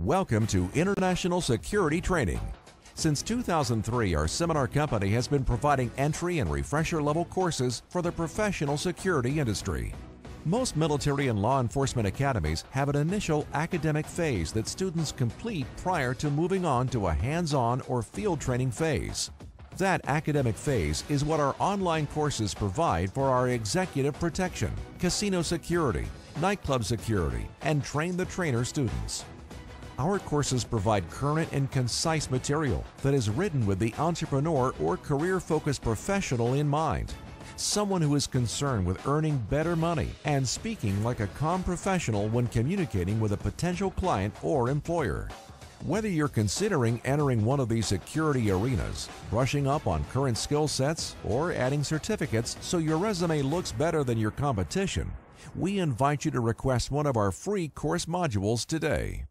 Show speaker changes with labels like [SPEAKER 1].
[SPEAKER 1] Welcome to International Security Training. Since 2003, our seminar company has been providing entry and refresher level courses for the professional security industry. Most military and law enforcement academies have an initial academic phase that students complete prior to moving on to a hands on or field training phase. That academic phase is what our online courses provide for our executive protection, casino security, nightclub security, and train the trainer students. Our courses provide current and concise material that is written with the entrepreneur or career focused professional in mind someone who is concerned with earning better money and speaking like a calm professional when communicating with a potential client or employer. Whether you're considering entering one of these security arenas, brushing up on current skill sets, or adding certificates so your resume looks better than your competition, we invite you to request one of our free course modules today.